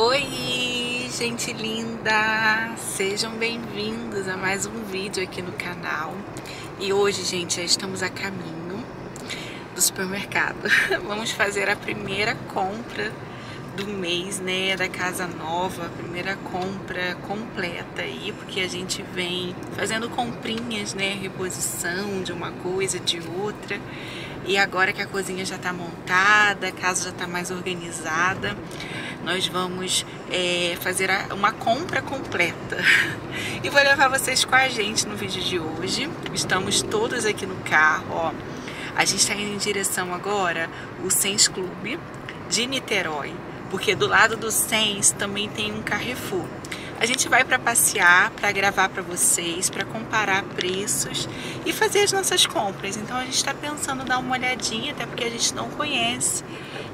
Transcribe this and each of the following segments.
Oi, gente linda! Sejam bem-vindos a mais um vídeo aqui no canal. E hoje, gente, já estamos a caminho do supermercado. Vamos fazer a primeira compra do mês, né, da casa nova, a primeira compra completa aí, porque a gente vem fazendo comprinhas, né, reposição de uma coisa, de outra. E agora que a cozinha já está montada, a casa já está mais organizada, nós vamos é, fazer uma compra completa. E vou levar vocês com a gente no vídeo de hoje. Estamos todos aqui no carro, ó. A gente está indo em direção agora o Sens Clube de Niterói, porque do lado do Sens também tem um Carrefour. A gente vai para passear, para gravar para vocês, para comparar preços e fazer as nossas compras. Então a gente está pensando dar uma olhadinha, até porque a gente não conhece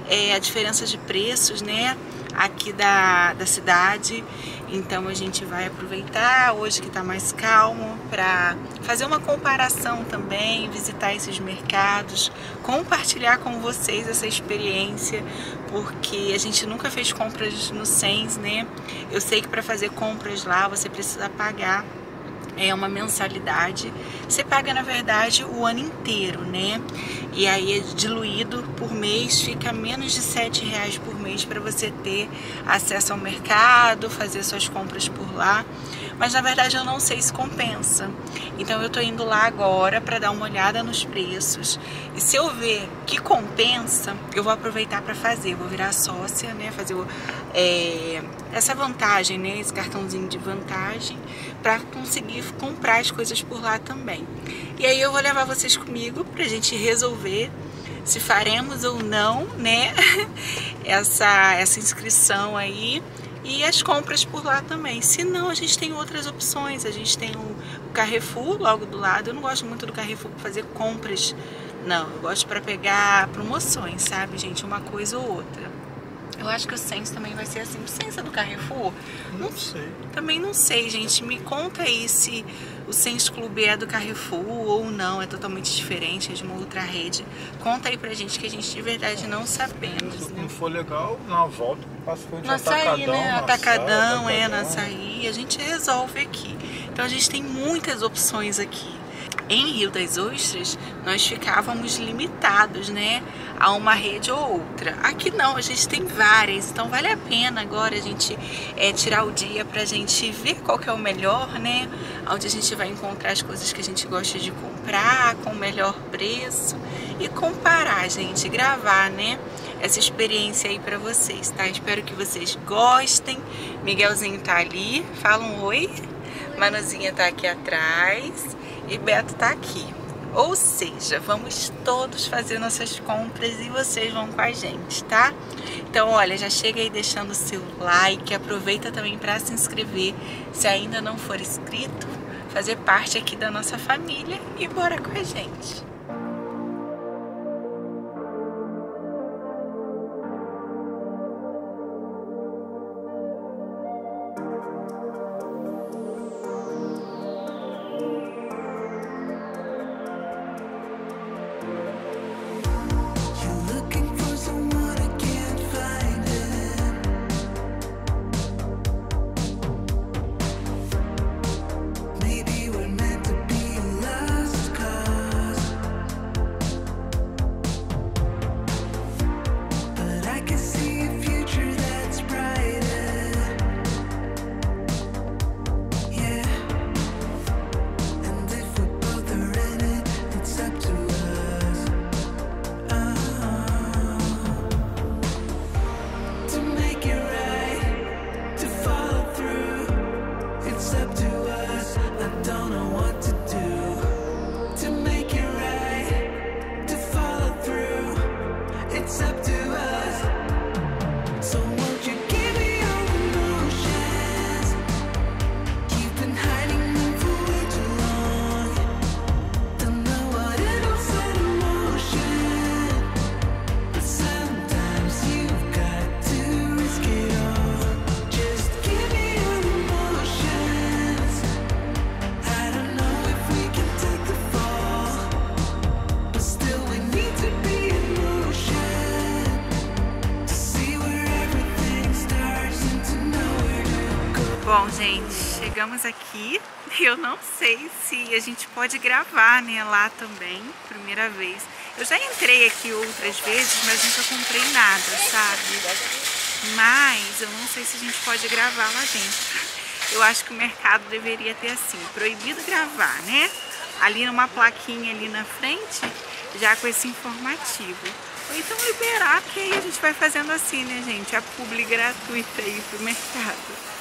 é, a diferença de preços, né? Aqui da, da cidade. Então a gente vai aproveitar hoje que está mais calmo para fazer uma comparação também, visitar esses mercados, compartilhar com vocês essa experiência, porque a gente nunca fez compras no Sens, né? Eu sei que para fazer compras lá você precisa pagar é uma mensalidade. Você paga, na verdade, o ano inteiro, né? E aí é diluído por mês, fica menos de sete reais por mês para você ter acesso ao mercado, fazer suas compras por lá. Mas na verdade eu não sei se compensa. Então eu tô indo lá agora para dar uma olhada nos preços. E se eu ver que compensa, eu vou aproveitar para fazer. Vou virar sócia, né? Fazer é, essa vantagem, né? Esse cartãozinho de vantagem para conseguir comprar as coisas por lá também. E aí eu vou levar vocês comigo pra gente resolver se faremos ou não, né? essa, essa inscrição aí e as compras por lá também. Se não, a gente tem outras opções. A gente tem o Carrefour logo do lado. Eu não gosto muito do Carrefour para fazer compras. Não, eu gosto para pegar promoções, sabe, gente? Uma coisa ou outra. Eu acho que o Sense também vai ser assim. O Sense é do Carrefour? Não, não sei. Também não sei, gente. Me conta aí se o Sense Clube é do Carrefour ou não, é totalmente diferente, é de uma outra rede. Conta aí pra gente que a gente de verdade não sabemos. Se né? não for legal, na volta, passa por na açaí, né? Atacadão, é, na açaí, a gente resolve aqui. Então a gente tem muitas opções aqui em Rio das Ostras, nós ficávamos limitados, né, a uma rede ou outra. Aqui não, a gente tem várias, então vale a pena agora a gente é, tirar o dia para a gente ver qual que é o melhor, né, onde a gente vai encontrar as coisas que a gente gosta de comprar, com o melhor preço e comparar, gente, gravar, né, essa experiência aí para vocês, tá? Espero que vocês gostem. Miguelzinho tá ali, fala um oi. Manuzinha tá aqui atrás e Beto tá aqui. Ou seja, vamos todos fazer nossas compras e vocês vão com a gente, tá? Então, olha, já chega aí deixando o seu like, aproveita também para se inscrever se ainda não for inscrito, fazer parte aqui da nossa família e bora com a gente. Eu não sei se a gente pode gravar, né, lá também, primeira vez. Eu já entrei aqui outras vezes, mas nunca comprei nada, sabe? Mas eu não sei se a gente pode gravar lá dentro. Eu acho que o mercado deveria ter assim, proibido gravar, né? Ali numa plaquinha ali na frente, já com esse informativo. Ou então liberar, porque aí a gente vai fazendo assim, né, gente? A publi gratuita aí pro mercado.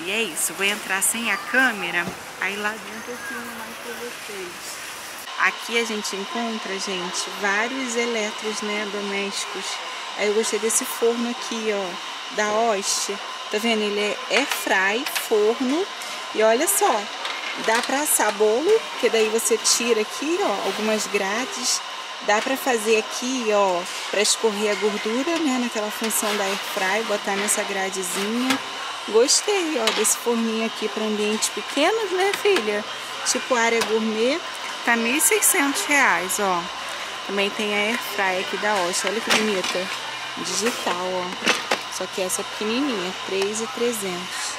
E é isso, vou entrar sem a câmera, aí lá dentro eu filmo mais pra vocês. Aqui a gente encontra, gente, vários eletros, né, domésticos. Aí eu gostei desse forno aqui, ó, da Oste. Tá vendo? Ele é air fry, forno. E olha só, dá pra assar bolo, que daí você tira aqui, ó, algumas grades. Dá pra fazer aqui, ó, pra escorrer a gordura, né, naquela função da air fry, botar nessa gradezinha. Gostei, ó, desse forninho aqui para ambientes pequenos, né, filha? Tipo área gourmet, tá 1.600 reais, ó. Também tem a airfryer aqui da Osh, olha que bonita. Digital, ó. Só que essa é pequenininha, 3.300.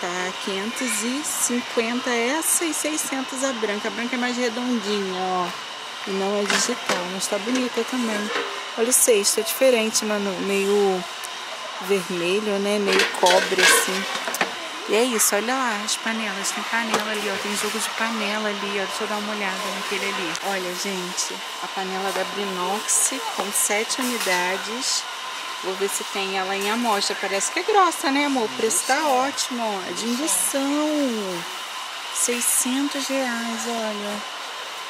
Tá 550 essa e 600 a branca. A branca é mais redondinha, ó. E não é digital, mas tá bonita também. Olha o cesto, é diferente, mano. Meio vermelho, né? Meio cobre assim. E é isso, olha lá as panelas. Tem panela ali, ó. Tem jogo de panela ali, ó. Deixa eu dar uma olhada naquele ali. Olha, gente, a panela da Brinox com 7 unidades. Vou ver se tem ela em amostra. Parece que é grossa, né, amor? O preço tá ótimo, ó. É de indução. 600 reais, olha.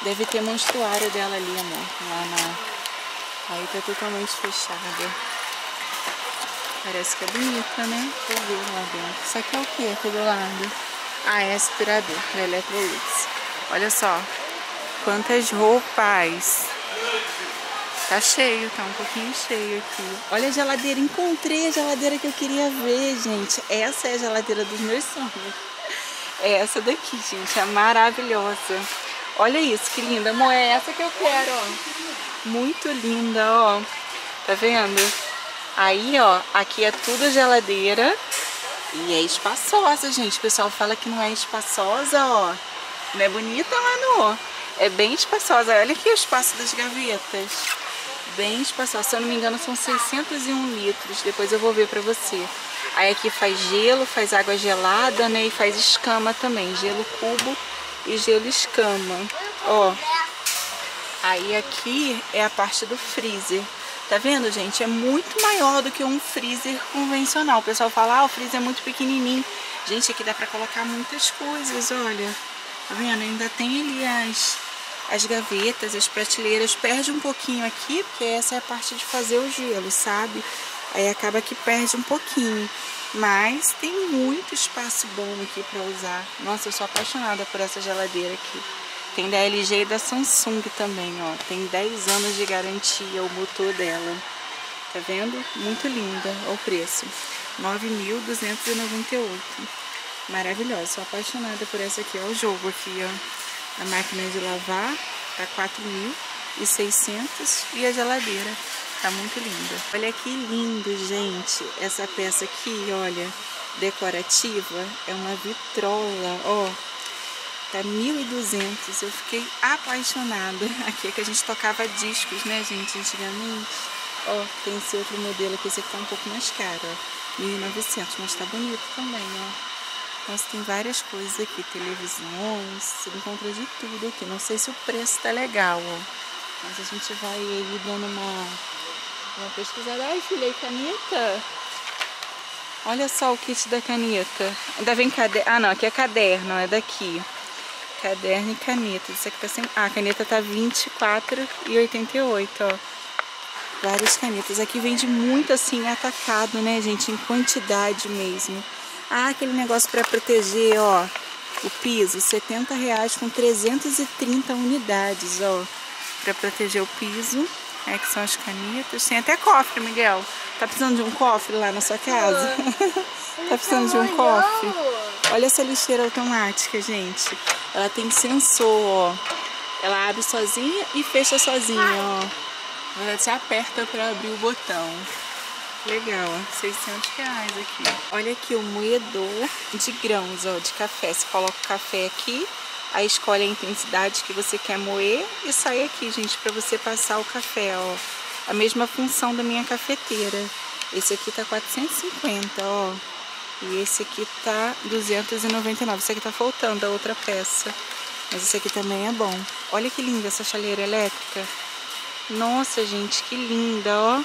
Deve ter monstruário dela ali, amor. Lá na... Aí tá totalmente fechada. Parece que é bonita, né? Vou ver lá dentro. Isso aqui é o que aqui do lado? Ah, é aspirador da Electrolux. Olha só. Quantas roupas. Tá cheio, tá um pouquinho cheio aqui. Olha a geladeira. Encontrei a geladeira que eu queria ver, gente. Essa é a geladeira dos meus sonhos. É essa daqui, gente. É maravilhosa. Olha isso, que linda. Amor, é essa que eu quero, ó. Muito linda, ó. Tá vendo? Aí, ó, aqui é tudo geladeira e é espaçosa, gente. O pessoal fala que não é espaçosa, ó. Não é bonita, Manu? É bem espaçosa. Olha aqui o espaço das gavetas. Bem espaçosa. Se eu não me engano, são 601 litros. Depois eu vou ver pra você. Aí aqui faz gelo, faz água gelada, né? E faz escama também. Gelo cubo e gelo escama. Ó. Aí aqui é a parte do freezer. Tá vendo, gente? É muito maior do que um freezer convencional. O pessoal fala, ah, o freezer é muito pequenininho. Gente, aqui dá pra colocar muitas coisas, olha. Tá vendo? Ainda tem ali as, as gavetas, as prateleiras. Perde um pouquinho aqui, porque essa é a parte de fazer o gelo, sabe? Aí acaba que perde um pouquinho. Mas tem muito espaço bom aqui pra usar. Nossa, eu sou apaixonada por essa geladeira aqui. Tem da LG e da Samsung também, ó. Tem 10 anos de garantia o motor dela. Tá vendo? Muito linda. Olha o preço. 9.298. Maravilhosa. Sou apaixonada por essa aqui. Olha o jogo aqui, ó. A máquina de lavar tá 4.600 e a geladeira tá muito linda. Olha que lindo, gente. Essa peça aqui, olha, decorativa. É uma vitrola, ó Tá 1.200. Eu fiquei apaixonada. Aqui é que a gente tocava discos, né, gente, antigamente. Ó, tem esse outro modelo aqui, esse aqui tá um pouco mais caro, ó. 1.900, mas tá bonito também, ó. Então, tem várias coisas aqui, televisões, você encontra de tudo aqui. Não sei se o preço tá legal, ó. Mas a gente vai aí dando uma, uma pesquisada. Ai, filha, caneta? Olha só o kit da caneta. Ainda vem caderno. Ah, não, aqui é caderno, é daqui. Caderno e caneta. Isso aqui tá sem... Ah, a caneta tá R$24,88, ó. Várias canetas. Aqui vende muito assim, atacado, né, gente? Em quantidade mesmo. Ah, aquele negócio pra proteger, ó. O piso, R$70,00 com 330 unidades, ó. Pra proteger o piso. É que são as canetas. Tem até cofre, Miguel. Tá precisando de um cofre lá na sua casa? tá precisando de um cofre? Olha essa lixeira automática, gente. Ela tem sensor, ó. Ela abre sozinha e fecha sozinha, ó. Você aperta para abrir o botão. Legal, 600 reais aqui. Olha aqui o moedor de grãos, ó, de café. Você coloca o café aqui, aí escolhe a intensidade que você quer moer e sai aqui, gente, para você passar o café, ó. A mesma função da minha cafeteira. Esse aqui tá 450, ó. E esse aqui tá 299. Esse aqui tá faltando a outra peça. Mas esse aqui também é bom. Olha que linda essa chaleira elétrica. Nossa, gente, que linda, ó.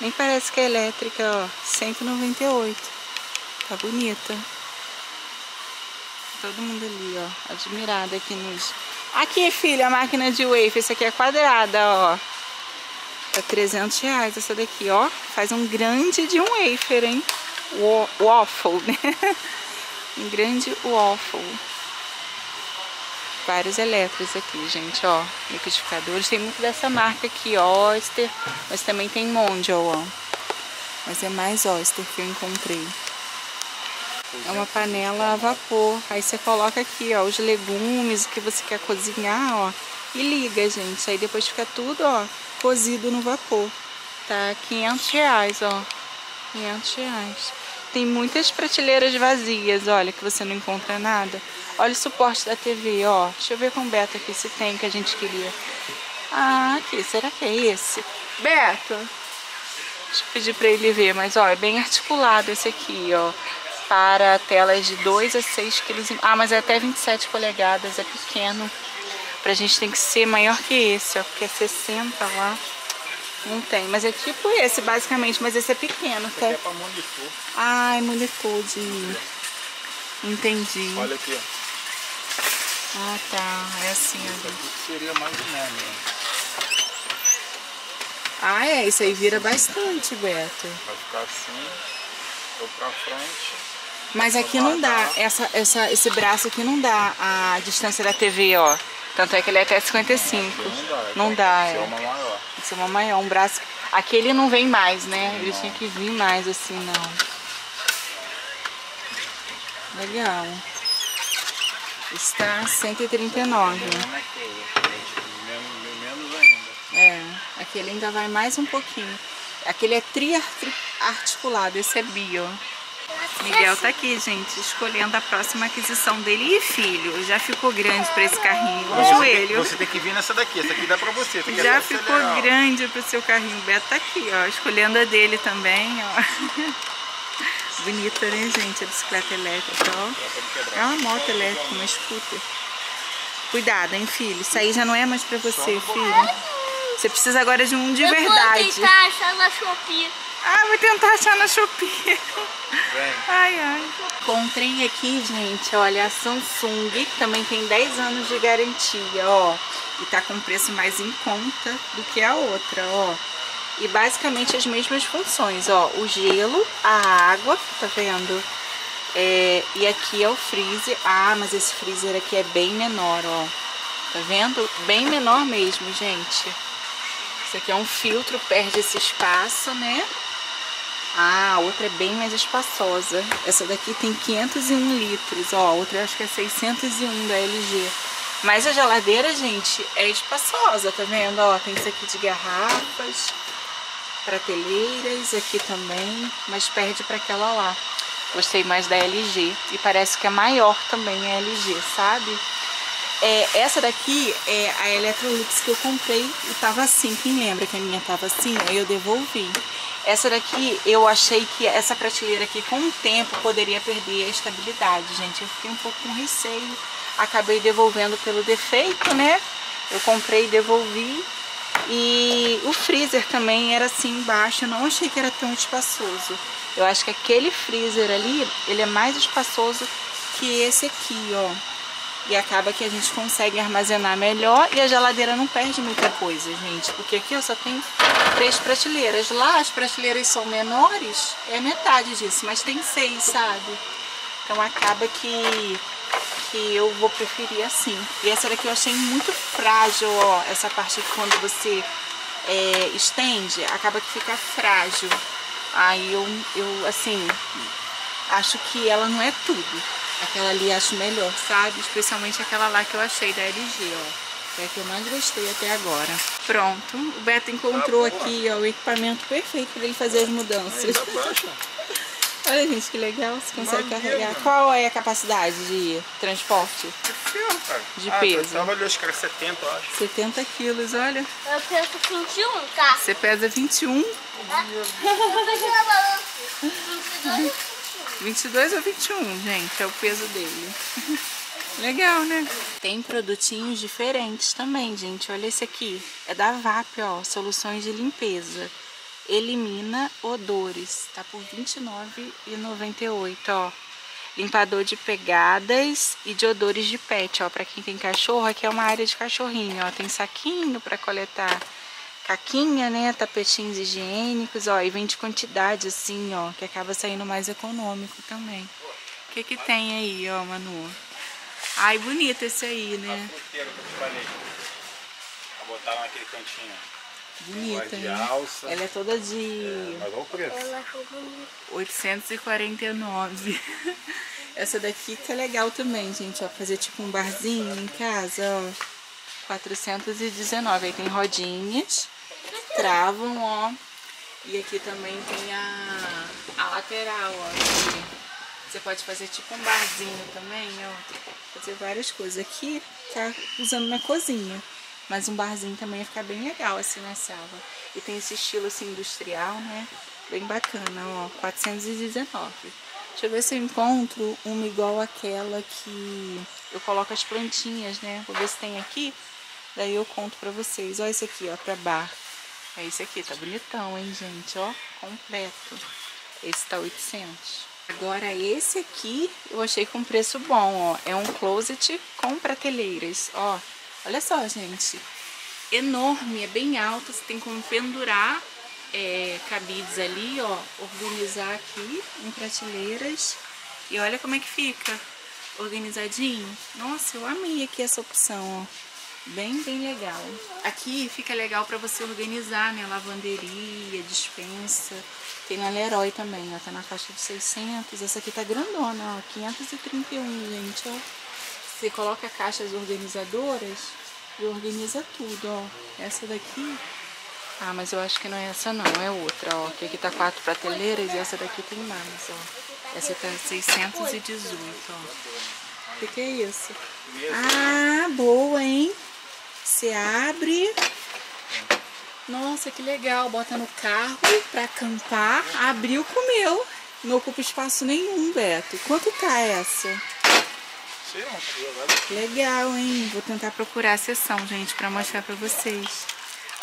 Nem parece que é elétrica, ó. 198. Tá bonita. Todo mundo ali, ó. Admirado aqui nos... Aqui, filha, a máquina de wafer. Essa aqui é quadrada, ó. Tá 300 reais essa daqui, ó. Faz um grande de um wafer, hein? Waffle, né? um grande waffle. Vários elétricos aqui, gente, ó. Liquidificadores. Tem muito dessa marca aqui, Oyster. Mas também tem Mondial, ó. Mas é mais Oyster que eu encontrei. É uma panela a vapor. Aí você coloca aqui, ó, os legumes, o que você quer cozinhar, ó. E liga, gente. Aí depois fica tudo, ó, cozido no vapor. Tá 500 reais, ó. 500 reais. Tem muitas prateleiras vazias, olha, que você não encontra nada. Olha o suporte da TV, ó. Deixa eu ver com o Beto aqui se tem que a gente queria. Ah, aqui, será que é esse? Beto, deixa eu pedir pra ele ver, mas ó, é bem articulado esse aqui, ó. Para telas de 2 a 6 quilos. Ah, mas é até 27 polegadas, é pequeno. Pra gente tem que ser maior que esse, ó, porque é 60 lá. Não tem, mas é tipo esse, basicamente, mas esse é pequeno, tá? Esse é pra monitor. Ai, monitor de... Entendi. Olha aqui, ó. Ah, tá. É assim, Isso aqui seria mais ou menos. Ah, é. Isso aí vira bastante, Beto. Vai ficar assim, ou pra frente. Mas aqui não dá. Essa, essa, esse braço aqui não dá a distância da TV, ó. Tanto é que ele é até 55. Não, não dá. Não dá, é. uma maior. Tem que uma maior. Um braço... Aquele não vem mais, né? Ele tinha que vir mais assim, não. Legal. Está 139. Mesma coisa. Menos, menos ainda. É, aquele ainda vai mais um pouquinho. Aquele é tri-articulado, esse é bio. Miguel tá aqui, gente, escolhendo a próxima aquisição dele. Ih, filho, já ficou grande pra esse carrinho. O Você joelho. tem- Você tem que vir nessa daqui. Essa aqui dá pra você. Tem que Já ficou ó. grande pro seu carrinho. O Beto tá aqui, ó, escolhendo a dele também, ó. Bonita, né, gente, a bicicleta elétrica, ó. É uma moto elétrica, uma scooter. Cuidado, hein, filho. Isso aí já não é mais pra você, filho. Você precisa agora de um de Eu vou verdade. tentar achar na Shopee. Ah, vou tentar achar na Shopee. Vem. Ai, ai. Encontrei aqui, gente, olha, a Samsung, que também tem 10 anos de garantia, ó. E tá com preço mais em conta do que a outra, ó. E basicamente as mesmas funções, ó. O gelo, a água, tá vendo? É, e aqui é o freezer. Ah, mas esse freezer aqui é bem menor, ó. Tá vendo? Bem menor mesmo, gente. Isso aqui é um filtro, perde esse espaço, né? Ah, a outra é bem mais espaçosa. Essa daqui tem 501 litros, ó. A outra acho que é 601 da LG. Mas a geladeira, gente, é espaçosa, tá vendo? Ó, tem isso aqui de garrafas, prateleiras, aqui também. Mas perde pra aquela lá. Gostei mais da LG. E parece que é maior também a LG, sabe? É, essa daqui é a Electrolux que eu comprei e tava assim. Quem lembra que a minha tava assim? Aí eu devolvi. Essa daqui, eu achei que essa prateleira aqui, com o tempo, poderia perder a estabilidade, gente. Eu fiquei um pouco com receio. Acabei devolvendo pelo defeito, né? Eu comprei e devolvi. E o freezer também era assim embaixo. Eu não achei que era tão espaçoso. Eu acho que aquele freezer ali, ele é mais espaçoso que esse aqui, ó. E acaba que a gente consegue armazenar melhor e a geladeira não perde muita coisa, gente. Porque aqui eu só tenho três prateleiras. Lá as prateleiras são menores, é metade disso, mas tem seis, sabe? Então acaba que, que eu vou preferir assim. E essa daqui eu achei muito frágil, ó. Essa parte que quando você é, estende, acaba que fica frágil. Aí eu, eu, assim, acho que ela não é tudo. Aquela ali acho melhor, sabe? Especialmente aquela lá que eu achei da LG, ó. É a que eu mais gostei até agora. Pronto, o Beto encontrou aqui ó, o equipamento perfeito para ele fazer as mudanças. Olha, gente, que legal. Você consegue carregar. Qual é a capacidade de transporte? Que ferro, cara. De ah, peso. Eu tava ali, acho que era 70, eu acho. 70 quilos, olha. Eu peso 21, tá? Você pesa 21, Eu peguei na balança. 22 22 ou 21, gente, é o peso dele. Legal, né? Tem produtinhos diferentes também, gente. Olha esse aqui. É da VAP, ó. Soluções de limpeza. Elimina odores. Tá por R$29,98, ó. Limpador de pegadas e de odores de pet, ó. Pra quem tem cachorro, aqui é uma área de cachorrinho, ó. Tem saquinho pra coletar caquinha, né? Tapetinhos higiênicos, ó. E vem de quantidade, assim, ó. Que acaba saindo mais econômico também. O que que tem aí, ó, Manu? Ai, bonito esse aí, A né? fruteira que eu te falei. Vou botar lá naquele cantinho. Bonita, de né? alça. Ela é toda de Mas olha o preço. Ela achou bonito. 849. Essa daqui que é legal também, gente, ó. Fazer tipo um barzinho em casa, ó. 419. Aí tem rodinhas, travam, ó. E aqui também tem a, a lateral, ó. aqui. Você pode fazer tipo um barzinho também, ó. Fazer várias coisas. Aqui tá usando na cozinha. Mas um barzinho também ia ficar bem legal assim na sala. E tem esse estilo assim industrial, né? Bem bacana, ó. 419. Deixa eu ver se eu encontro uma igual aquela que eu coloco as plantinhas, né? Vou ver se tem aqui. Daí eu conto pra vocês. Ó esse aqui, ó, pra bar. É esse aqui, tá bonitão, hein, gente? Ó, completo. Esse tá 800. Agora esse aqui eu achei com preço bom, ó. É um closet com prateleiras, ó. Olha só, gente. Enorme, é bem alto. Você tem como pendurar é, cabides ali, ó. Organizar aqui em prateleiras. E olha como é que fica. Organizadinho. Nossa, eu amei aqui essa opção, ó. Bem, bem legal. Aqui fica legal pra você organizar, né? Lavanderia, dispensa. Tem na Leroy também, ó. Tá na faixa de 600. Essa aqui tá grandona, ó. 531, gente, ó. Você coloca caixas organizadoras e organiza tudo, ó. Essa daqui... Ah, mas eu acho que não é essa não, é outra, ó. Que aqui tá quatro prateleiras e essa daqui tem mais, ó. Essa tá 618, ó. O que, que é isso? Ah, boa, hein? Você abre. Nossa, que legal. Bota no carro pra acampar. Abriu, comeu. Não ocupa espaço nenhum, Beto. Quanto tá essa? Sei não? Legal, hein? Vou tentar procurar a sessão, gente, pra mostrar pra vocês.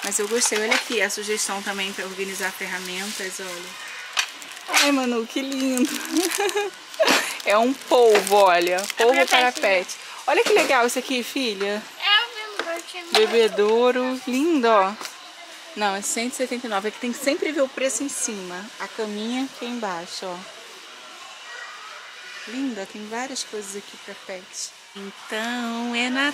Mas eu gostei. Olha aqui a sugestão também pra organizar ferramentas, olha. Ai, Manu, que lindo. É um polvo, olha. Polvo pra para pet, pet. Olha que legal isso aqui, filha. É. Bebedouro, lindo, ó. Não, é 179. É que tem que sempre ver o preço em cima. A caminha aqui embaixo, ó. Linda, tem várias coisas aqui pra pet. Então, é Natal.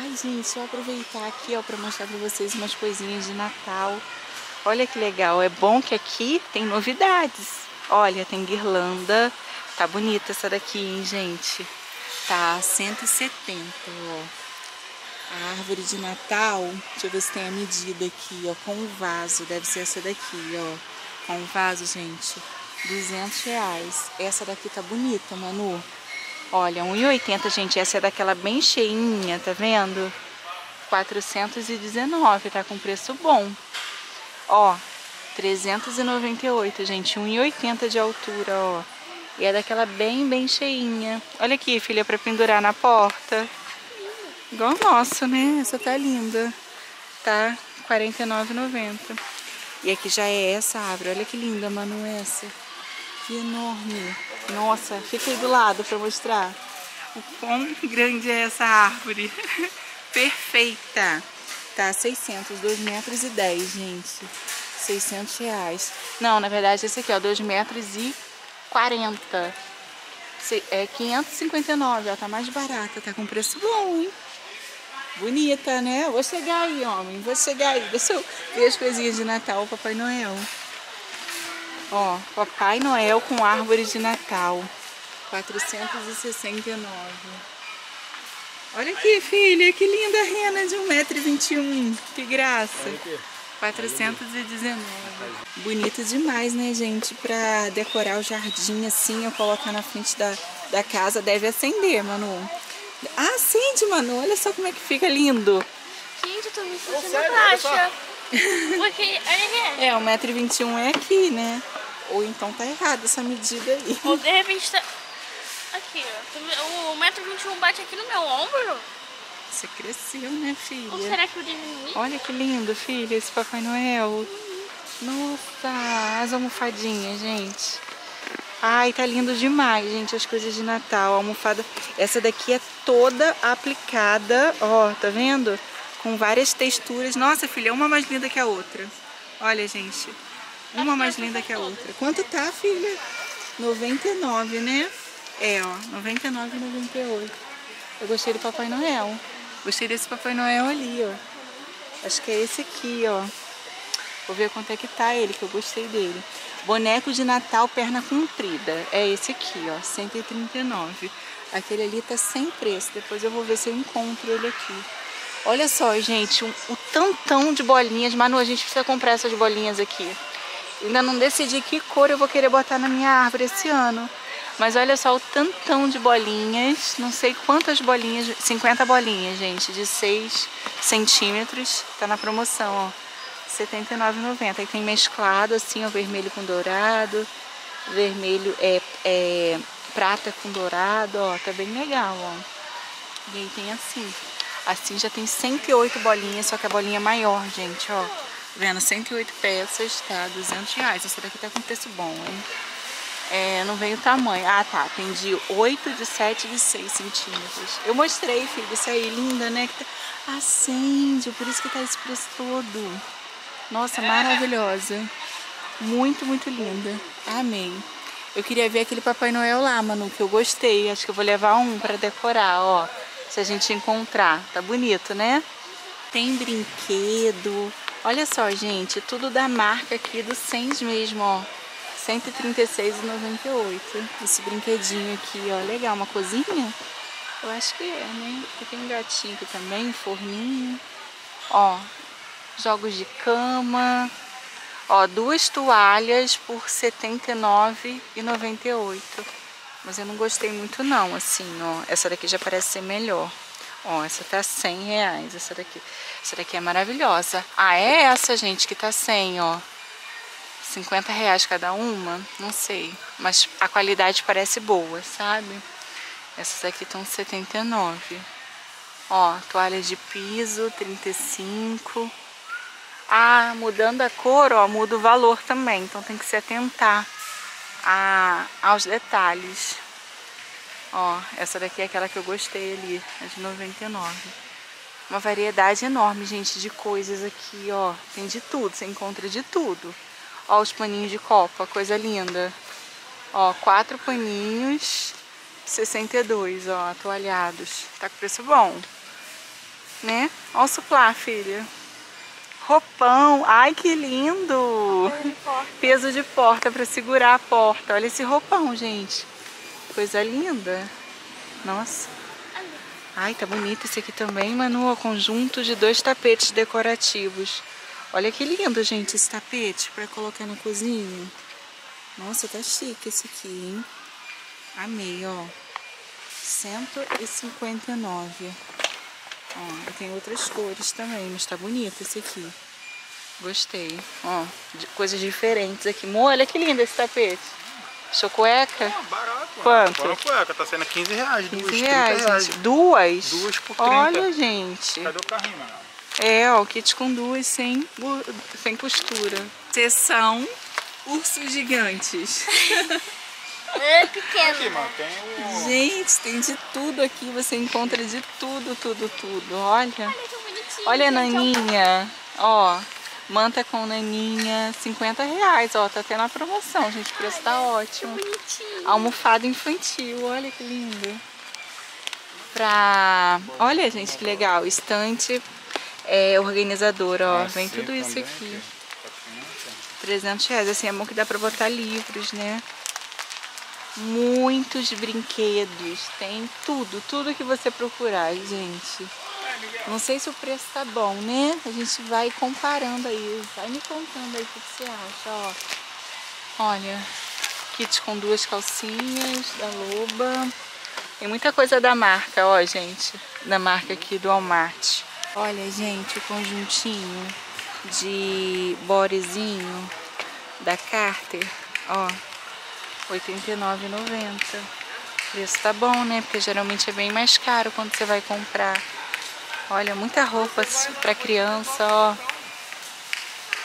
Ai, gente, só aproveitar aqui, ó, pra mostrar pra vocês umas coisinhas de Natal. Olha que legal. É bom que aqui tem novidades. Olha, tem guirlanda. Tá bonita essa daqui, hein, gente? Tá 170, ó. A árvore de Natal, deixa eu ver se tem a medida aqui, ó, com o vaso, deve ser essa daqui, ó. Com o vaso, gente, 200 reais. Essa daqui tá bonita, Manu. Olha, 1,80, gente, essa é daquela bem cheinha, tá vendo? 419, tá com preço bom. Ó, 398, gente, 1,80 de altura, ó. E é daquela bem, bem cheinha. Olha aqui, filha, pra pendurar na porta. Igual o nosso, né? Essa tá linda. Tá R$ 49,90. E aqui já é essa árvore. Olha que linda, Manu, essa. Que enorme. Nossa, fica aí do lado pra mostrar o quão grande é essa árvore. Perfeita. Tá 600, 2 metros e 10, gente. 600 reais. Não, na verdade, esse aqui, ó, 2 metros e 40. Se- É 559, ó, tá mais barata, tá com preço bom, hein? Bonita, né? Vou chegar aí, homem, vou chegar aí. Deixa eu ver as coisinhas de Natal, Papai Noel. Ó, Papai Noel com árvore de Natal. 469. Olha aqui, filha, que linda rena de 1,21m. Que graça. 419. Bonito demais, né, gente? Pra decorar o jardim assim, eu colocar na frente da, da casa, deve acender, Manu. Ah, acende, Manu. Olha só como é que fica lindo. Gente, eu tô me sentindo só. baixa. Porque, olha aqui. É, 1,21m é aqui, né? Ou então tá errado essa medida aí. Ou de repente tá... Aqui, ó. O 1,21m bate aqui no meu ombro? Você cresceu, né, Ou filha? será que eu diminui? Olha que lindo, filha, esse Papai Noel. Nossa, as almofadinhas, gente. Ai, tá lindo demais, gente, as coisas de Natal. A almofada, essa daqui é toda aplicada, ó, tá vendo? Com várias texturas. Nossa, filha, uma mais linda que a outra. Olha, gente, uma mais linda que a outra. Quanto tá, filha? 99, né? É, ó, 99 e 98. Eu gostei do Papai Noel. Gostei desse Papai Noel ali, ó. Acho que é esse aqui, ó. Vou ver quanto é que tá ele, que eu gostei dele. Boneco de Natal, perna comprida. É esse aqui, ó, 139. Aquele ali tá sem preço. Depois eu vou ver se eu encontro ele aqui. Olha só, gente, um- o tantão de bolinhas. Manu, a gente precisa comprar essas bolinhas aqui. Ainda não decidi que cor eu vou querer botar na minha árvore esse ano. Mas olha só o tantão de bolinhas. Não sei quantas bolinhas. 50 bolinhas, gente, de 6 centímetros. Tá na promoção, ó. R$ 79,90. Aí tem mesclado assim, ó, vermelho com dourado. Vermelho é, é prata com dourado, ó. Tá bem legal, ó. E aí tem assim. Assim já tem 108 bolinhas, só que a bolinha é maior, gente, ó. Vendo 108 peças, tá? 200 reais. Essa daqui tá com preço bom, hein? É, não veio o tamanho. Ah, tá. Tem de 8, de 7 e de 6 centímetros. Eu mostrei, filho. Isso aí, linda, né? Tá- Acende, por isso que tá esse preço todo. Nossa, maravilhosa. Muito, muito linda. Amei. Eu queria ver aquele Papai Noel lá, Manu, que eu gostei. Acho que eu vou levar um pra decorar, ó. Se a gente encontrar. Tá bonito, né? Tem brinquedo. Olha só, gente. Tudo da marca aqui do Sens mesmo, ó. R$ 136,98. Esse brinquedinho aqui, ó. Legal. Uma cozinha? Eu acho que é, né? Aqui tem um gatinho aqui também, um forninho. Ó, jogos de cama. Ó, duas toalhas por R$ 79,98. Mas eu não gostei muito não, assim, ó. Essa daqui já parece ser melhor. Ó, essa tá 100 reais, essa daqui. Essa daqui é maravilhosa. Ah, é essa, gente, que tá 100, ó. 50 reais cada uma? Não sei. Mas a qualidade parece boa, sabe? Essas aqui estão 79. Ó, toalha de piso, 35. Ah, mudando a cor, ó, muda o valor também. Então tem que se atentar a, aos detalhes. Ó, essa daqui é aquela que eu gostei ali, a de 99. Uma variedade enorme, gente, de coisas aqui, ó. Tem de tudo, você encontra de tudo. Ó, os paninhos de copa, coisa linda. Ó, quatro paninhos, 62, ó, atoalhados. Tá com preço bom, né? Ó o suplá, filha. Roupão, ai que lindo! Peso de porta para segurar a porta. Olha esse roupão, gente. Coisa linda. Nossa. Ai, tá bonito esse aqui também, Manu. Conjunto de dois tapetes decorativos. Olha que lindo, gente, esse tapete para colocar na cozinha. Nossa, tá chique esse aqui, hein? Amei, ó. 159. Ó, e tem outras cores também, mas tá bonito esse aqui. Gostei. Ó, de- coisas diferentes aqui. Mo, olha que lindo esse tapete. Chocueca? Ah, barato. Quanto? Agora cueca, tá sendo 15 reais. 15 duas, reais, 30 reais. gente. Duas? Duas por 30. Olha, gente. Cadê o carrinho, mano? É, ó, o kit com duas sem, sem costura. Seção ursos gigantes. É Aqui, pequeno. mano, tem o... Gente, tem de tudo aqui. Você encontra de tudo, tudo, tudo. Olha. Olha que bonitinho. Olha a naninha. Ó, manta com naninha, 50 reais. Ó, tá tendo a promoção, gente. O preço tá ótimo. Bonitinho. Almofada infantil, olha que lindo. Pra... Olha, gente, que legal. Estante é, organizador, ó. Vem tudo isso aqui. Paciência. 300 reais. Assim, é bom que dá pra botar livros, né? Muitos brinquedos. Tem tudo, tudo que você procurar, gente. Não sei se o preço tá bom, né? A gente vai comparando aí. Vai me contando aí o que você acha, ó. Olha, kit com duas calcinhas da Loba. Tem muita coisa da marca, ó, gente. Da marca aqui do Walmart. Olha, gente, o conjuntinho de borezinho da Carter, ó, 89,90. O preço tá bom, né? Porque geralmente é bem mais caro quando você vai comprar. Olha, muita roupa pra criança, ó.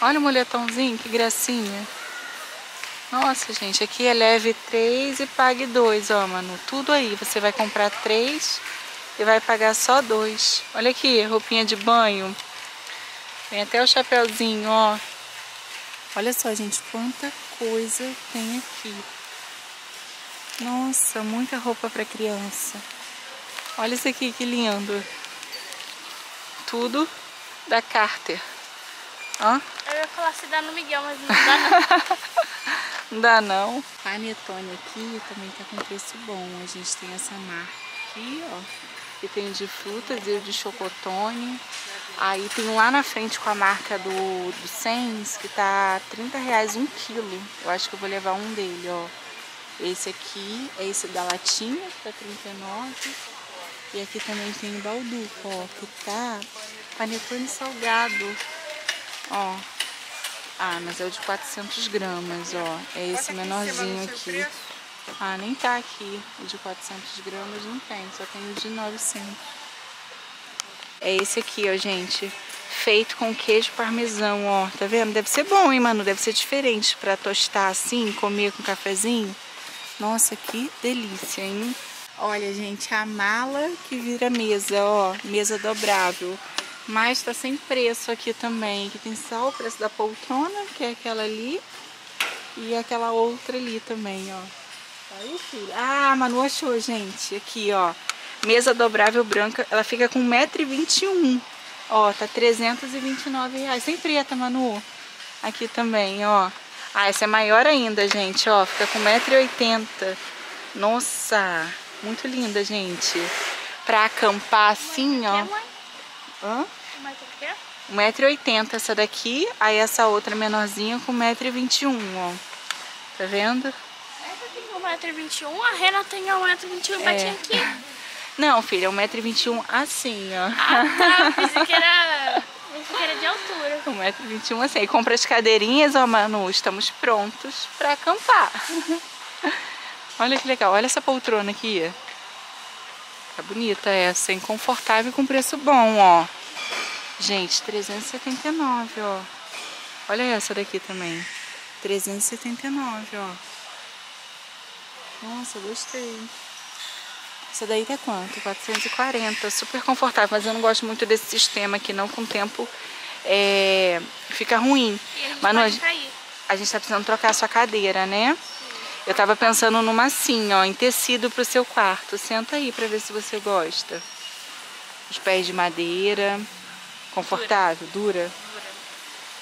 Olha o moletãozinho, que gracinha. Nossa, gente, aqui é leve 3 e pague 2, ó, mano. Tudo aí, você vai comprar 3 e vai pagar só 2. Olha aqui, roupinha de banho. Tem até o chapéuzinho, ó. Olha só, gente, quanta coisa tem aqui. Nossa, muita roupa para criança. Olha isso aqui, que lindo. Tudo da Carter. Ó. Eu ia falar se dá no Miguel, mas não dá não. não dá não. Panetone aqui também tá com preço bom. A gente tem essa marca aqui, ó. Que tem de frutas e o de chocotone. Aí tem lá na frente com a marca do, do Sens, que tá 30 reais um quilo. Eu acho que eu vou levar um dele, ó. Esse aqui é esse da latinha, que tá 39. E aqui também tem o balduco, ó, que tá panetone salgado. Ó. Ah, mas é o de 400 gramas, ó. É esse menorzinho aqui. Ah, nem tá aqui. O de 400 gramas não tem, só tem o de 900. É esse aqui, ó, gente. Feito com queijo parmesão, ó. Tá vendo? Deve ser bom, hein, mano? Deve ser diferente pra tostar assim, comer com cafezinho. Nossa, que delícia, hein? Olha, gente, a mala que vira mesa, ó. Mesa dobrável. Mas tá sem preço aqui também. Que tem só o preço da poltrona, que é aquela ali. E aquela outra ali também, ó. Aí, filho. Ah, Manu achou, gente. Aqui, ó. Mesa dobrável branca, ela fica com 1,21m. Ó, tá 329 reais. Sem preta, Manu. Aqui também, ó. Ah, essa é maior ainda, gente, ó. Fica com 1,80m. Nossa, muito linda, gente. Pra acampar assim, ó. Hã? 1,80m essa daqui. Aí essa outra menorzinha com 1,21m, ó. Tá vendo? Essa tem 1,21m, a Rena tem 1,21m e é. aqui. Não, filha, 1,21m assim, ó. Ah, tá. Pensei que era, pensei que era de altura. 1,21m assim. E compra as cadeirinhas, ó, Manu. Estamos prontos pra acampar. Olha que legal. Olha essa poltrona aqui. Tá bonita essa, hein? Confortável com preço bom, ó. Gente, 379, ó. Olha essa daqui também. 379, ó. Nossa, gostei. Essa daí tá quanto? 440. Super confortável, mas eu não gosto muito desse sistema aqui não, com tempo é, fica ruim. Mas a, a gente tá precisando trocar a sua cadeira, né? Eu tava pensando numa assim, ó, em tecido pro seu quarto. Senta aí pra ver se você gosta. Os pés de madeira. Confortável? Dura? Dura.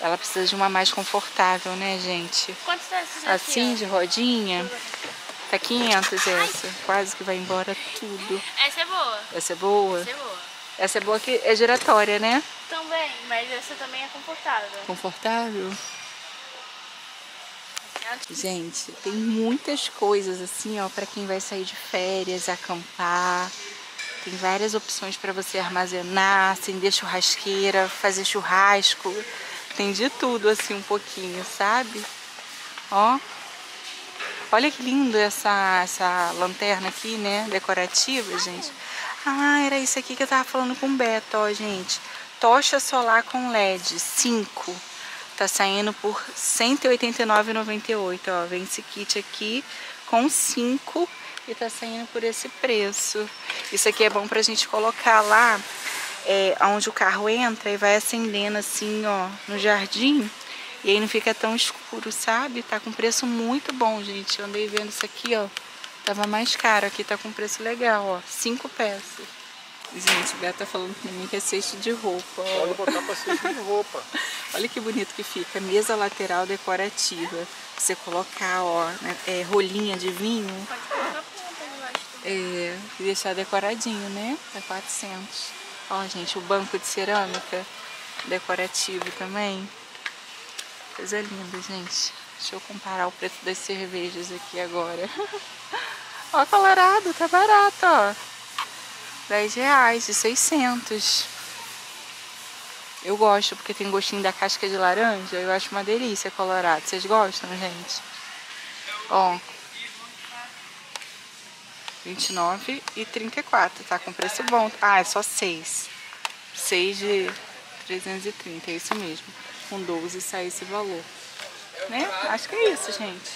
Ela precisa de uma mais confortável, né, gente? Quanto tá esse Assim, de rodinha? Tá 500 essa. Ai. Quase que vai embora tudo. Essa é boa. Essa é boa? Essa é boa. Essa é boa que é giratória, né? Também, mas essa também é confortável. Confortável? Gente, tem muitas coisas assim, ó, para quem vai sair de férias, acampar. Tem várias opções para você armazenar, acender churrasqueira, fazer churrasco. Tem de tudo assim um pouquinho, sabe? Ó, Olha que lindo essa, essa lanterna aqui, né? Decorativa, gente. Ah, era isso aqui que eu tava falando com o Beto, ó, gente. Tocha solar com LED, 5. Tá saindo por R$ 189,98, ó. Vem esse kit aqui com 5 e tá saindo por esse preço. Isso aqui é bom pra gente colocar lá é, onde o carro entra e vai acendendo assim, ó, no jardim. E aí não fica tão escuro, sabe? Tá com preço muito bom, gente. Eu andei vendo isso aqui, ó. Tava mais caro. Aqui tá com preço legal, ó. Cinco peças. Gente, o Beto tá falando pra mim que é cesto de roupa. Ó. Pode botar pra cesto de roupa. Olha que bonito que fica. Mesa lateral decorativa. Você colocar, ó, né, é, rolinha de vinho. Pode colocar. É, e deixar decoradinho, né? Tá 400. Ó, gente, o banco de cerâmica decorativo também. Coisa linda, gente. Deixa eu comparar o preço das cervejas aqui agora. ó, Colorado, tá barato, ó. 10 reais, de 600. Eu gosto porque tem gostinho da casca de laranja. Eu acho uma delícia Colorado. Vocês gostam, gente? Ó. 29 e 34, tá com preço bom. Ah, é só 6. 6 de 330, é isso mesmo. Com 12 sai esse valor. Né? Acho que é isso, gente.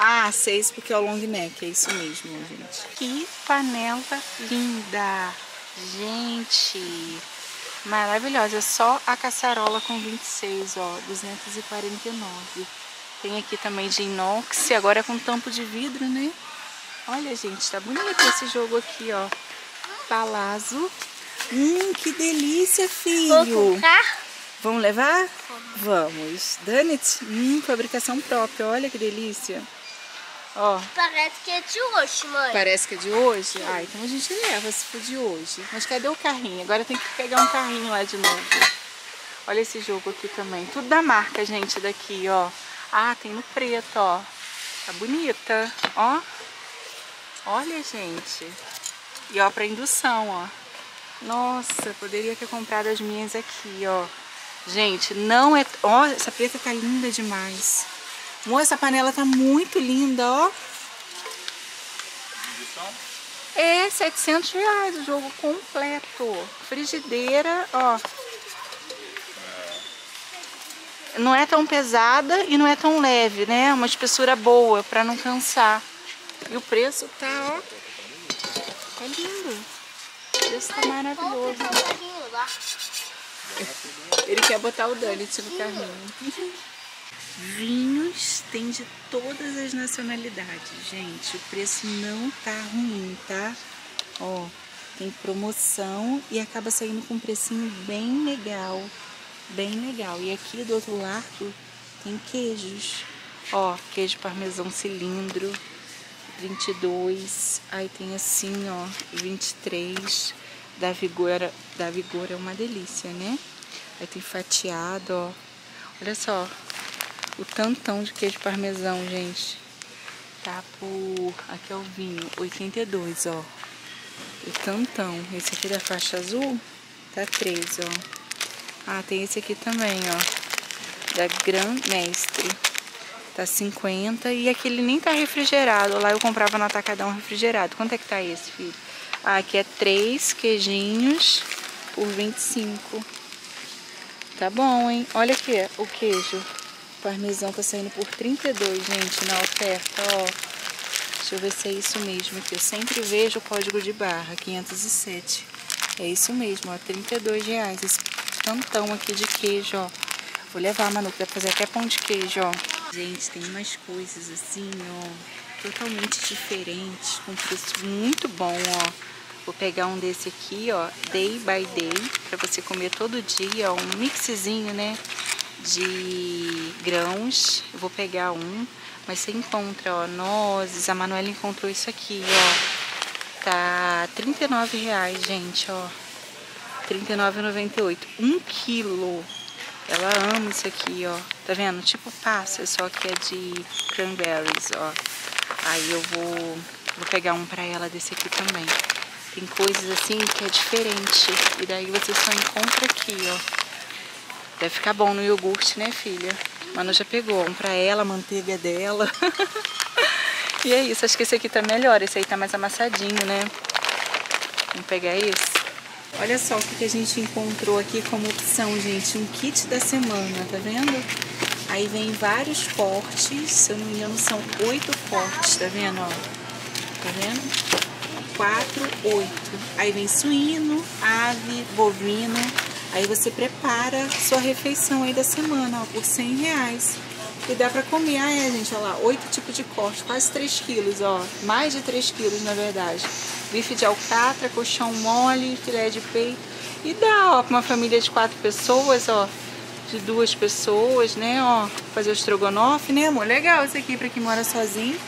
Ah, 6 porque é o long neck, é isso mesmo, gente. Que panela linda! Gente, maravilhosa. Só a caçarola com 26, ó, 249. Tem aqui também de inox, agora é com tampo de vidro, né? Olha, gente, tá bonito esse jogo aqui, ó. Palazzo. Hum, que delícia, Vou filho. comprar? Vamos levar? Vamos. Danit, hum, fabricação própria. Olha que delícia. Ó, Parece que é de hoje, mãe. parece que é de hoje. Ah, então a gente leva se for de hoje. Mas cadê o carrinho? Agora tem que pegar um carrinho lá de novo. Olha esse jogo aqui também. Tudo da marca, gente, daqui, ó. Ah, tem no preto, ó. Tá bonita, ó. Olha, gente. E ó, pra indução, ó. Nossa, poderia ter comprado as minhas aqui, ó. Gente, não é... Ó, essa preta tá linda demais. Amor, essa panela tá muito linda, ó. É, 700 reais o jogo completo. Frigideira, ó. Não é tão pesada e não é tão leve, né? Uma espessura boa pra não cansar. E o preço tá, ó. Tá lindo. O preço tá maravilhoso. Ele quer botar o Danit no carrinho. Vinhos tem de todas as nacionalidades, gente. O preço não tá ruim, tá? Ó, tem promoção e acaba saindo com um precinho bem legal. Bem legal. E aqui do outro lado tem queijos. Ó, queijo parmesão cilindro, 22. Aí tem assim, ó, 23. Da Vigor, da Vigor é uma delícia, né? Aí tem fatiado, ó. Olha só, o tantão de queijo parmesão, gente. Tá por... Aqui é o vinho, 82, ó. O tantão. Esse aqui da faixa azul tá 3, ó. Ah, tem esse aqui também, ó. Da Gran Mestre. Tá 50 e aquele nem tá refrigerado. Lá eu comprava no atacadão refrigerado. Quanto é que tá esse, filho? Ah, aqui é 3 queijinhos por 25. Tá bom, hein? Olha aqui, o queijo. Parmesão tá saindo por 32, gente, na oferta, ó. Deixa eu ver se é isso mesmo aqui. Eu sempre vejo o código de barra, 507. É isso mesmo, ó, 32 reais. Esse tantão aqui de queijo, ó. Vou levar, Manu, vai fazer até pão de queijo, ó. Gente, tem umas coisas assim, ó, totalmente diferentes, com preço muito bom, ó. Vou pegar um desse aqui, ó, Day by Day, pra você comer todo dia, ó, um mixzinho, né, de grãos. Eu vou pegar um, mas você encontra, ó, nozes. A Manuela encontrou isso aqui, ó. Tá 39 reais, gente, ó. R$ 39,98. Um quilo. Ela ama isso aqui, ó. Tá vendo? Tipo passa, só que é de cranberries, ó. Aí eu vou, vou pegar um pra ela desse aqui também. Tem coisas assim que é diferente. E daí você só encontra aqui, ó. Deve ficar bom no iogurte, né, filha? Manu já pegou um pra ela, a manteiga é dela. e é isso, acho que esse aqui tá melhor. Esse aí tá mais amassadinho, né? Vamos pegar esse? Olha só o que que a gente encontrou aqui como opção, gente. Um kit da semana, tá vendo? Aí vem vários cortes, se eu não me engano são oito cortes, tá vendo? Ó, tá vendo? Quatro, oito. Aí vem suíno, ave, bovino. Aí você prepara sua refeição aí da semana, ó, por 100 reais. E dá pra comer, ah é, gente, olha lá, oito tipos de corte, quase 3 quilos, ó. Mais de 3 quilos, na verdade. Bife de alcatra, colchão mole, filé de peito. E dá, ó, pra uma família de quatro pessoas, ó. de duas pessoas, né? Ó, fazer o estrogonofe, né, amor? Legal esse aqui pra quem mora sozinho.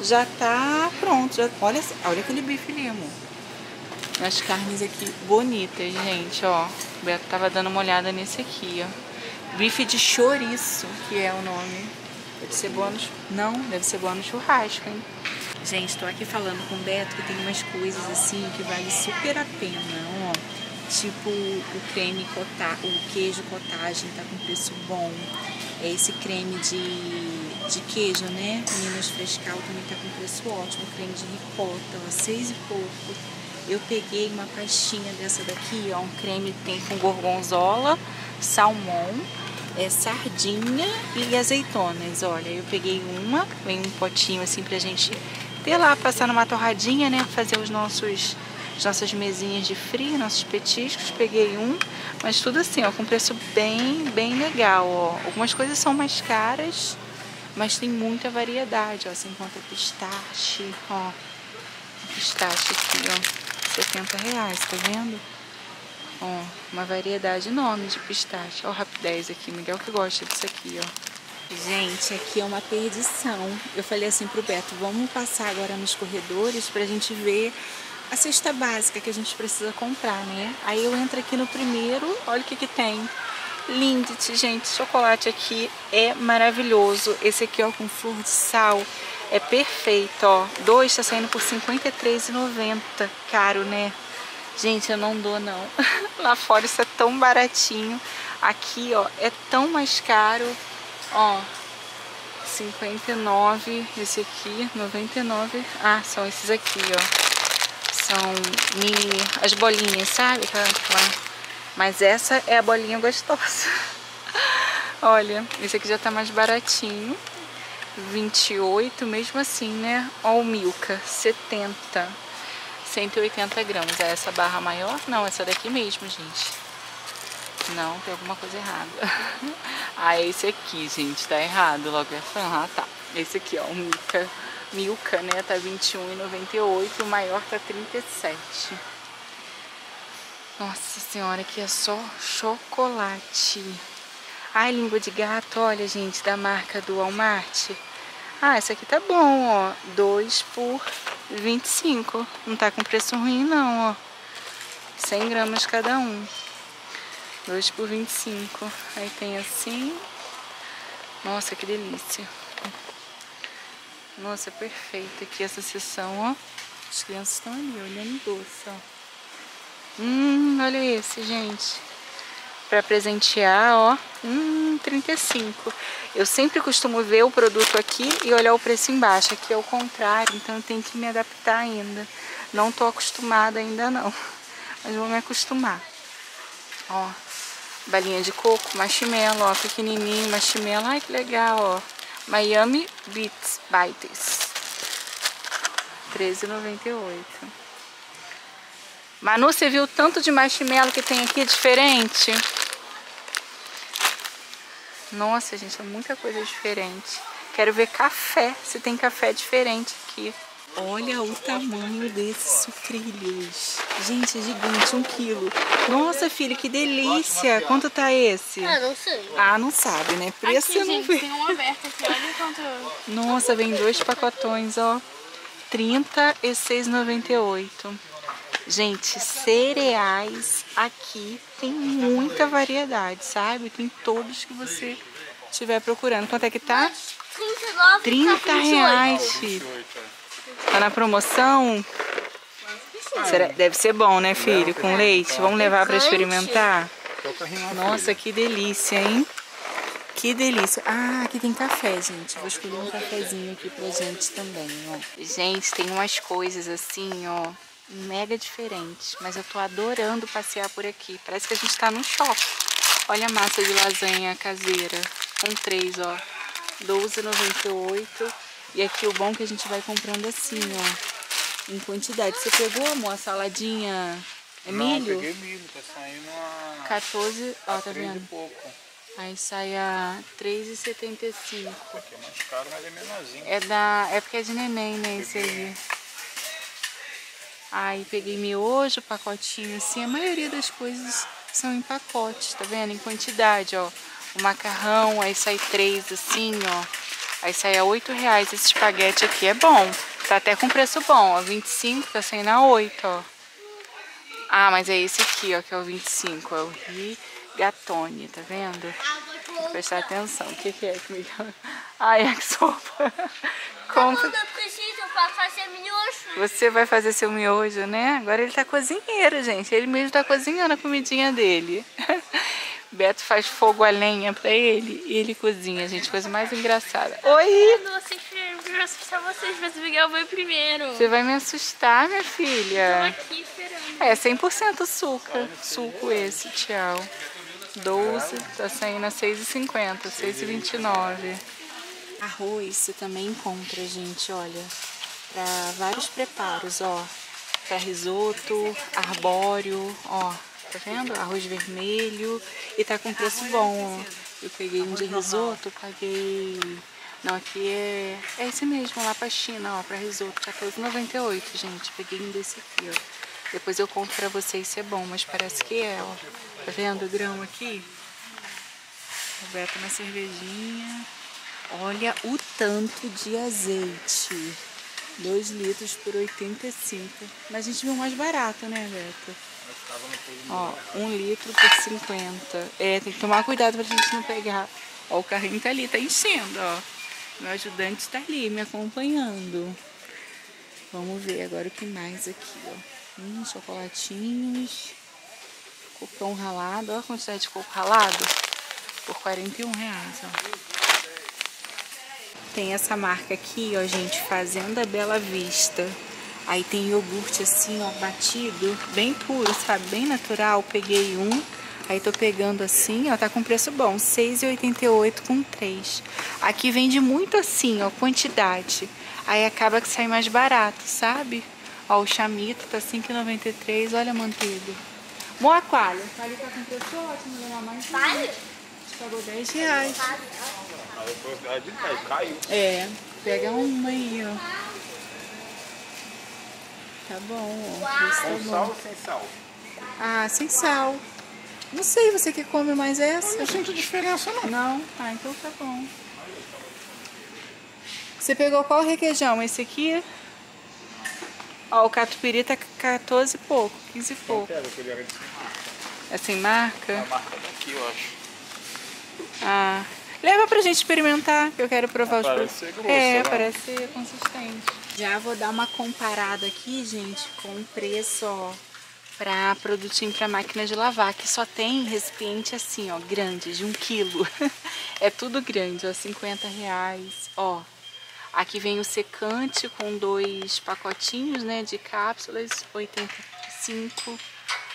Já tá pronto. Já... Olha, olha aquele bife ali, amor. As carnes aqui bonitas, gente, ó. O Beto tava dando uma olhada nesse aqui, ó. Bife de chouriço, que é o nome. Deve ser boa no... Não, deve ser boa no churrasco, hein? Gente, tô aqui falando com o Beto que tem umas coisas assim que vale super a pena, ó. Tipo o creme cottage, o queijo cottage tá com preço bom. É esse creme de, de queijo, né? Minas Frescal também tá com preço ótimo. Creme de ricota, ó, seis e pouco. Eu peguei uma pastinha dessa daqui, ó, um creme que tem com gorgonzola, salmão, é, sardinha e azeitonas. Olha, eu peguei uma, vem um potinho assim pra gente ter lá, passar numa torradinha, né? Fazer os nossos, as nossas mesinhas de frio, nossos petiscos. Peguei um, mas tudo assim, ó, com preço bem, bem legal, ó. Algumas coisas são mais caras, mas tem muita variedade, ó. Você encontra pistache, ó. Pistache aqui, ó. 70 reais, tá vendo? Ó, uma variedade enorme de pistache. Ó rapidez aqui, Miguel que gosta disso aqui, ó. Gente, aqui é uma perdição. Eu falei assim pro Beto, vamos passar agora nos corredores pra gente ver a cesta básica que a gente precisa comprar, né? Aí eu entro aqui no primeiro, olha o que que tem. Lindt, gente, chocolate aqui é maravilhoso. Esse aqui, ó, com flor de sal, é perfeito, ó. Dois tá saindo por R$ 53,90. Caro, né? Gente, eu não dou, não. Lá fora isso é tão baratinho. Aqui, ó, é tão mais caro. Ó, 59, esse aqui, 99. Ah, são esses aqui, ó. São mini, as bolinhas, sabe? Mas essa é a bolinha gostosa. Olha, esse aqui já tá mais baratinho. 28, mesmo assim, né? Ó o Milka, 70. 180 gramas. É essa barra maior? Não, essa daqui mesmo, gente. Não, tem alguma coisa errada. ah, esse aqui, gente, tá errado. Logo ia falar, ah, tá. Esse aqui, ó, o Milka, Milka, né, tá R$21,98. O maior tá 37. Nossa senhora, aqui é só chocolate. Ai, língua de gato, olha, gente, da marca do Walmart. Ah, essa aqui tá bom, ó. 2 por 25. Não tá com preço ruim, não, ó. 100 gramas cada um. 2 por 25. Aí tem assim. Nossa, que delícia. Nossa, perfeito aqui essa sessão, ó. As crianças estão ali olhando doce, ó. Hum, olha esse, gente. Pra presentear, ó. Hum, 35. Eu sempre costumo ver o produto aqui e olhar o preço embaixo. Aqui é o contrário, então eu tenho que me adaptar ainda. Não tô acostumada ainda não. Mas vou me acostumar. Ó, balinha de coco, marshmallow, ó, pequenininho, marshmallow. Ai, que legal, ó. Miami Beats Bites. R$13,98. Manu, você viu o tanto de marshmallow que tem aqui diferente? Nossa, gente, é muita coisa diferente. Quero ver café, se tem café diferente aqui. Olha o tamanho desses sucrilhos. Gente, é gigante, um quilo. Nossa, filho, que delícia. Quanto tá esse? Ah, não sei. Ah, não sabe, né? Preço aqui, não gente, vê. tem um aberto aqui. Olha quanto... Nossa, vem dois pacotões, ó. R$ 36,98. Gente, cereais aqui tem muita variedade, sabe? Tem todos que você estiver procurando. Quanto é que tá? 39, 30 reais, filho. Tá na promoção? Será- Deve ser bom, né, filho? Com leite. Vamos levar pra experimentar? Nossa, que delícia, hein? Que delícia. Ah, aqui tem café, gente. Vou escolher um cafezinho aqui pra gente também, ó. Gente, tem umas coisas assim, ó, mega diferentes. Mas eu tô adorando passear por aqui. Parece que a gente tá num shopping. Olha a massa de lasanha caseira. Com três, ó. R$12,98. E aqui o bom é que a gente vai comprando assim, ó. Em quantidade. Você pegou, amor, a saladinha? É Não, milho? peguei milho, tá saindo a 14, ó, tá três e vendo? pouco. Aí sai a R$3,75. Aqui é mais caro, mas é menorzinho. É da. É porque é de neném, né? Esse aí. Aí peguei miojo, pacotinho assim. A maioria das coisas são em pacotes, tá vendo? Em quantidade, ó. o macarrão, aí sai três assim, ó. Aí sai a 8 reais esse espaguete aqui. É bom. Tá até com preço bom, ó. 25, tá saindo a 8, ó. Ah, mas é esse aqui, ó, que é o 25. É o rigatone, tá vendo? Vou prestar atenção. O que, que é comigo? Ai, é que sopa. Compra. Eu pra fazer miojo. Você vai fazer seu miojo, né? Agora ele tá cozinheiro, gente. Ele mesmo tá cozinhando a comidinha dele. Beto faz fogo a lenha pra ele e ele cozinha, gente. Coisa mais engraçada. Oi! Eu não eu vou assustar vocês, mas o Miguel veio primeiro. Você vai me assustar, minha Tô filha. aqui esperando. É, 100% suco. Suco esse, tchau. 12, tá saindo a 6,50, 6,29. Arroz você também encontra, gente, olha. Pra vários preparos, ó. Pra risoto, arbóreo, ó. Tá vendo? Arroz vermelho. E tá com preço bom, ó. Eu peguei um de risoto, paguei... Não, aqui é... É esse mesmo, lá pra China, ó. Pra risoto, R$14,98, gente. Peguei um desse aqui, ó. Depois eu conto pra vocês se é bom, mas parece que é, ó. Tá vendo o grão aqui? Roberto na cervejinha. Olha o tanto de azeite. 2 litros por 85. Mas a gente viu mais barato, né, Beto? Ó, 1 um litro por 50. É, tem que tomar cuidado pra gente não pegar. Ó, o carrinho tá ali, tá enchendo, ó. Meu ajudante tá ali me acompanhando. Vamos ver agora o que mais aqui, ó. Hum, chocolatinhos. Cocão ralado. Olha a quantidade de coco ralado. Por 41 reais, ó. Tem essa marca aqui, ó, gente, Fazenda Bela Vista. Aí tem iogurte assim, ó, batido, bem puro, sabe? Bem natural. Peguei um, aí tô pegando assim, ó, tá com preço bom, R$ 6,88 com 3. Aqui vende muito assim, ó, quantidade. Aí acaba que sai mais barato, sabe? Ó, o chamito tá R$ 5,93, olha a manteiga. Moacalha, ali tá com preço ótimo, dona mais. Vale? Pagou 10 reais. Aí depois ela de caiu, caiu. É, pega uma aí, ó. Tá bom, ó. Tá Com bom. sal ou sem sal? Ah, sem sal. Não sei, você que come mais essa? Não sinto diferença não. Não? Ah, então tá bom. Você pegou qual requeijão? Esse aqui? Ó, o catupiry tá 14 e pouco, 15 e pouco. De sem marca. É sem marca? A marca daqui, eu acho. Ah. Leva pra gente experimentar, que eu quero provar os Parece produtos. ser grosso, É, né? parece ser consistente. Já vou dar uma comparada aqui, gente, com o preço, ó, pra produtinho pra máquina de lavar, que só tem recipiente assim, ó, grande, de um quilo. é tudo grande, ó, 50 reais, ó. Aqui vem o secante com dois pacotinhos, né, de cápsulas, 85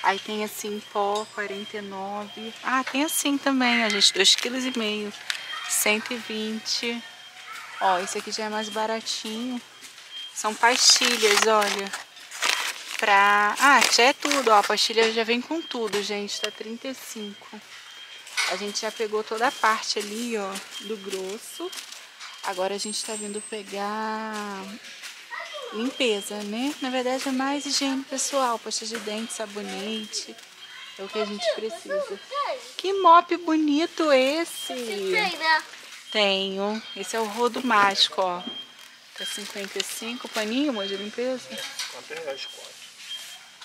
Aí tem assim pó, 49. Ah, tem assim também, ó, gente, 2,5 kg. 120. Ó, esse aqui já é mais baratinho. São pastilhas, olha. Pra... Ah, já é tudo, ó. A pastilha já vem com tudo, gente. Tá 35. A gente já pegou toda a parte ali, ó, do grosso. Agora a gente tá vindo pegar limpeza, né? Na verdade é mais higiene pessoal, pasta de dente, sabonete. É o que a gente precisa. Que mop bonito esse! Né? Tenho. Esse é o rodo mágico, ó. Tá 55, paninho, amor, de limpeza. Quanto é reais quatro?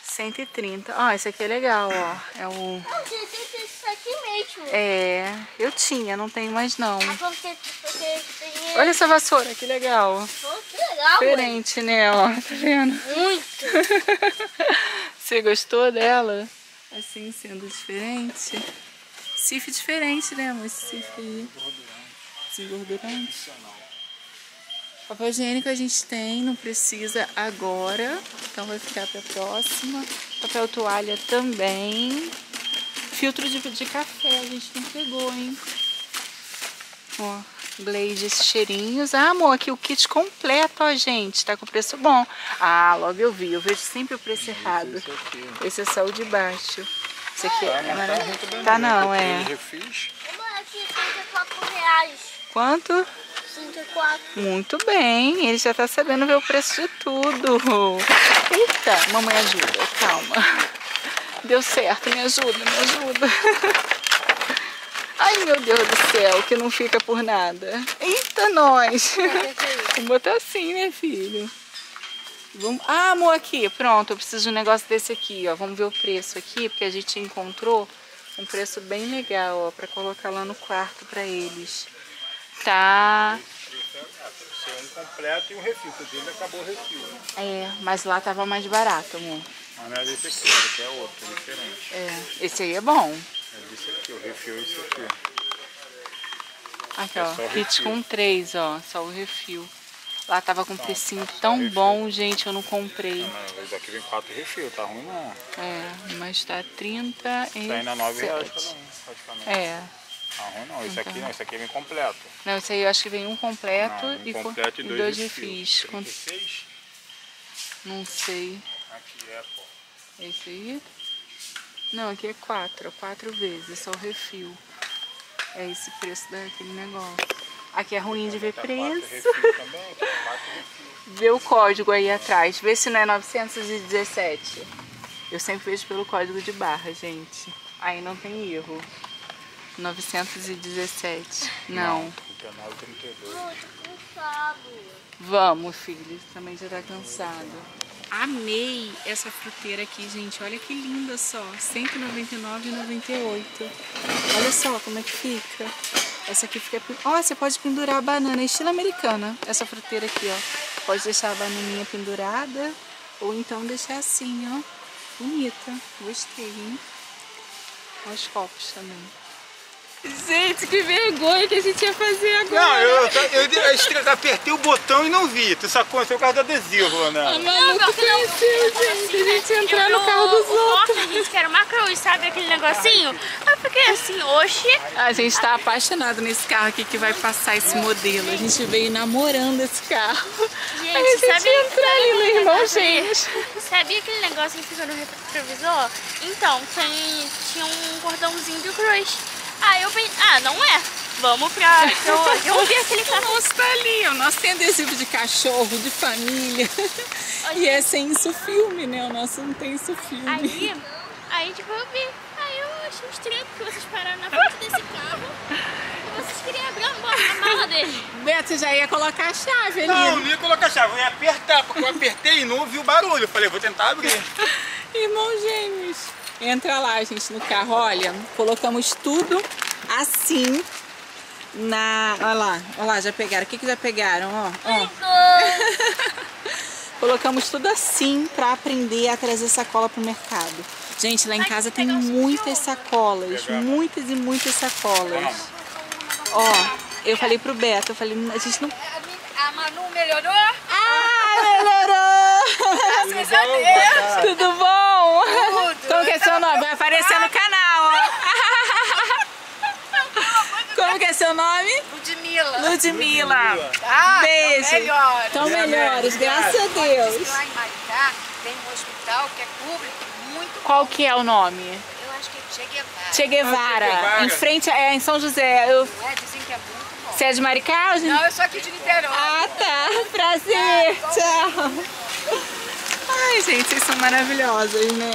130. Ó, esse aqui é legal, ó. É o... Não, tem aqui mesmo. É, eu tinha, não tenho mais não. Ah. Olha essa vassoura, que legal. Que legal, mãe. Diferente, né, ó. Tá vendo? Muito. Você gostou dela? Assim, sendo diferente. Cif diferente, né, amor? Esse cif aí. Desengordurante. Papel higiênico a gente tem, não precisa agora. Então vai ficar pra próxima. Papel toalha também. Filtro de, de café a gente não pegou, hein? Ó, Glade, esses cheirinhos. Ah, amor, aqui o kit completo, ó, gente. Tá com preço bom. Ah, logo eu vi. Eu vejo sempre o preço errado. Esse aqui. Esse é só o de baixo. Esse aqui Tá, é não tá maravilhoso. muito bem Tá não, não, é. 34 reais. Quanto? 34. Muito bem. Ele já tá sabendo ver o preço de tudo. Eita, mamãe ajuda. Calma. Deu certo, me ajuda, me ajuda. Ai, meu Deus do céu, que não fica por nada. Eita, nós. Vamos botar assim, né, filho? Vamos... Ah, amor, aqui, pronto, eu preciso de um negócio desse aqui, ó. Vamos ver o preço aqui, porque a gente encontrou um preço bem legal, ó, pra colocar lá no quarto pra eles. Tá... Ser um completo e um refil. O dele acabou o refil, né? É, mas lá tava mais barato, amor. Mas não é desse aqui, esse é outro, é diferente. É, esse aí é bom. É desse aqui, o refil é esse aqui. Aqui, É ó, kit refil. com três, ó, só o refil. Lá tava com precinho é só tão bom, gente, eu não comprei. Mas aqui vem quatro refil, tá ruim não. É, mas tá 30 e Tá indo a nove reais cada um, praticamente. É. Tá ruim não, esse aqui não, esse aqui vem completo. Não, esse aí eu acho que vem um completo Não, um e, com- completo e dois, dois refis. refis. Com- 36? Não sei. Aqui é, pô. Esse aí? Não, aqui é quatro, é quatro vezes, é só o refil. É esse preço daquele negócio. Aqui é ruim de ver preço. refil também, aqui é quatro refil. Vê o código aí atrás, vê se não é 917. Eu sempre vejo pelo código de barra, gente. Aí não tem erro. 917. Não. 39, 32. Ai, tô cansado. Vamos, filho. Também já tá cansado. Amei essa fruteira aqui, gente. Olha que linda só. R$ 199,98. Olha só como é que fica. Essa aqui fica... Ó, você pode pendurar a banana. Estilo americana. Essa fruteira aqui, ó. Pode deixar a bananinha pendurada. Ou então deixar assim, ó. Bonita. Gostei, hein? Olha os copos também. Gente, que vergonha que a gente ia fazer agora. Não, eu, eu, eu, eu apertei o botão e não vi. Tu sacou? Foi o carro do adesivo, né? A maluca conheceu, gente. A gente ia entrar no carro dos o outros. Forte, gente, que era uma cruz, sabe aquele negocinho? Eu fiquei assim, oxi. A gente tá apaixonado nesse carro aqui que vai passar esse modelo. A gente veio namorando esse carro. Gente, a gente sabe- ia entrar ali no sabe irmão, gente. Sabia aquele negócio que fica no retrovisor? Então, tem, tinha um cordãozinho de cruz. Aí eu pensei, ah, não é. Vamos pra. Eu, eu vi aquele O carro. nosso tá ali, o nosso tem adesivo de cachorro, de família. E é sem isso filme, né? O nosso não tem isso filme. Aí, aí, tipo, eu vi. Aí eu achei estranho porque vocês pararam na frente desse carro. E vocês queriam abrir a ma- a mala dele. Beto já ia colocar a chave ali. Não, não ia colocar a chave, eu ia apertar, porque eu apertei e não ouvi o barulho. Eu falei, vou tentar abrir. Irmão gêmeos. Entra lá, gente, no carro. Olha, colocamos tudo assim na... Olha lá, olha lá, já pegaram. O que que já pegaram? Ó, ó. Colocamos tudo assim pra aprender a trazer sacola pro mercado. Gente, lá em casa tem muitas sacolas, muitas e muitas sacolas. Ó, eu falei pro Beto, eu falei, a gente não... A Manu melhorou? Ah, melhorou! Graças a Deus! Tudo bom? Como que é seu nome? Vai aparecer no canal, ó. Como que é seu nome? Ludmilla. Ludmilla. Ah, Beijo. Então melhora. Estão melhores, graças a Deus. lá em Maricá tem um hospital que é público, muito Qual que é o nome? Eu acho que é Che Guevara. Che Guevara. Che Guevara. Em frente, é em São José. Eu, é? Dizem que é muito bom. você é de Maricá? Gente? Não, eu sou aqui de Niterói. Ah, tá. Prazer. Tchau. Ai, gente, vocês são maravilhosas, né?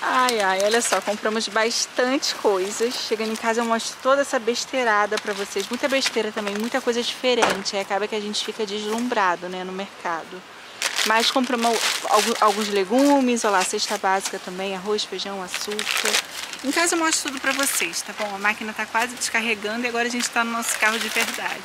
Ai, ai, olha só, compramos bastante coisas. Chegando em casa eu mostro toda essa besteirada pra vocês. Muita besteira também, muita coisa diferente. Aí acaba que a gente fica deslumbrado, né, no mercado. Mas compramos algu- alguns legumes, olha lá, cesta básica também, arroz, feijão, açúcar. Em casa eu mostro tudo pra vocês, tá bom? A máquina tá quase descarregando e agora a gente tá no nosso carro de verdade.